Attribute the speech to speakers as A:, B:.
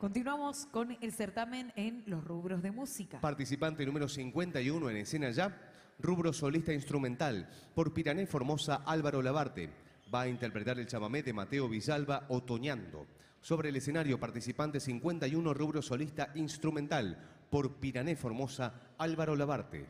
A: Continuamos con el certamen en los rubros de música.
B: Participante número 51 en escena ya, rubro solista instrumental, por Pirané Formosa Álvaro Labarte. Va a interpretar el chamamé de Mateo Villalba Otoñando. Sobre el escenario, participante 51, rubro solista instrumental, por Pirané Formosa Álvaro Labarte.